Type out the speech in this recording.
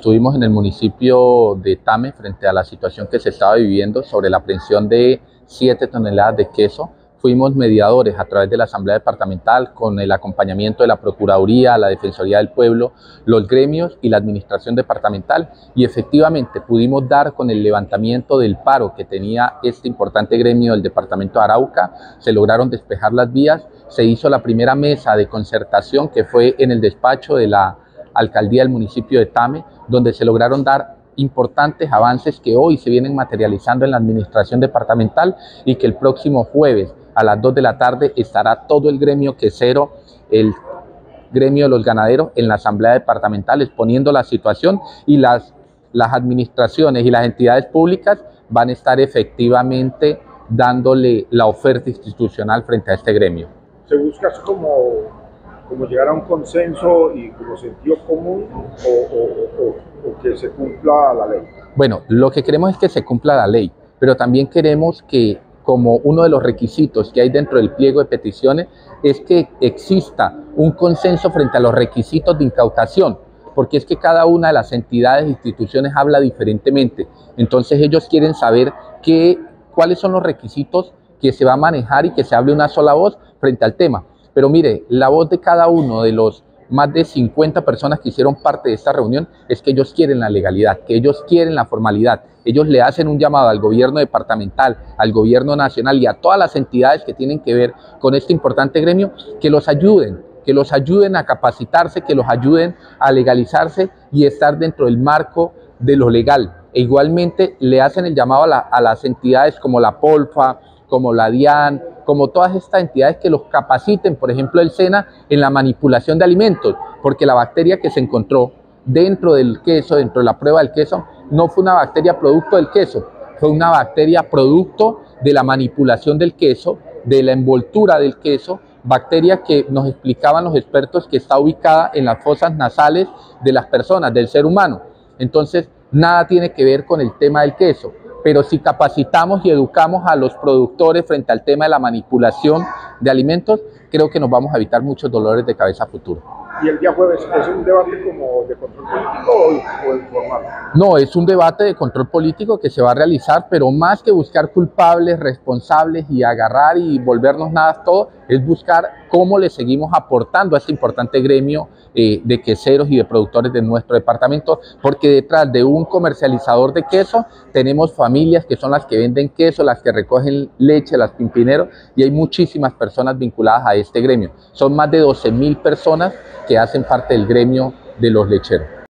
Estuvimos en el municipio de Tame frente a la situación que se estaba viviendo sobre la aprehensión de 7 toneladas de queso. Fuimos mediadores a través de la Asamblea Departamental con el acompañamiento de la Procuraduría, la Defensoría del Pueblo, los gremios y la Administración Departamental y efectivamente pudimos dar con el levantamiento del paro que tenía este importante gremio del Departamento de Arauca. Se lograron despejar las vías, se hizo la primera mesa de concertación que fue en el despacho de la alcaldía del municipio de Tame, donde se lograron dar importantes avances que hoy se vienen materializando en la administración departamental y que el próximo jueves a las 2 de la tarde estará todo el gremio quesero, el gremio de los ganaderos en la asamblea departamental exponiendo la situación y las, las administraciones y las entidades públicas van a estar efectivamente dándole la oferta institucional frente a este gremio. Se busca como como llegar a un consenso y como sentido común o, que se cumpla la ley? Bueno, lo que queremos es que se cumpla la ley, pero también queremos que como uno de los requisitos que hay dentro del pliego de peticiones es que exista un consenso frente a los requisitos de incautación, porque es que cada una de las entidades e instituciones habla diferentemente. Entonces ellos quieren saber qué, cuáles son los requisitos que se va a manejar y que se hable una sola voz frente al tema. Pero mire, la voz de cada uno de los más de 50 personas que hicieron parte de esta reunión es que ellos quieren la legalidad, que ellos quieren la formalidad. Ellos le hacen un llamado al gobierno departamental, al gobierno nacional y a todas las entidades que tienen que ver con este importante gremio que los ayuden, que los ayuden a capacitarse, que los ayuden a legalizarse y estar dentro del marco de lo legal. E igualmente le hacen el llamado a, a las entidades como la Polfa, como la DIAN, como todas estas entidades que los capaciten, por ejemplo el SENA, en la manipulación de alimentos, porque la bacteria que se encontró dentro del queso, dentro de la prueba del queso, no fue una bacteria producto del queso, fue una bacteria producto de la manipulación del queso, de la envoltura del queso, bacteria que nos explicaban los expertos que está ubicada en las fosas nasales de las personas, del ser humano. Entonces, nada tiene que ver con el tema del queso pero si capacitamos y educamos a los productores frente al tema de la manipulación de alimentos, creo que nos vamos a evitar muchos dolores de cabeza futuro. ¿Y el día jueves es un debate como de control político o, informal? No, es un debate de control político que se va a realizar, pero más que buscar culpables, responsables y agarrar y volvernos nada todo, es buscar cómo le seguimos aportando a este importante gremio eh, de queseros y de productores de nuestro departamento, porque detrás de un comercializador de queso tenemos familias que son las que venden queso, las que recogen leche, las pimpineros, y hay muchísimas personas vinculadas a este gremio. Son más de 12 mil personas que hacen parte del gremio de los lecheros.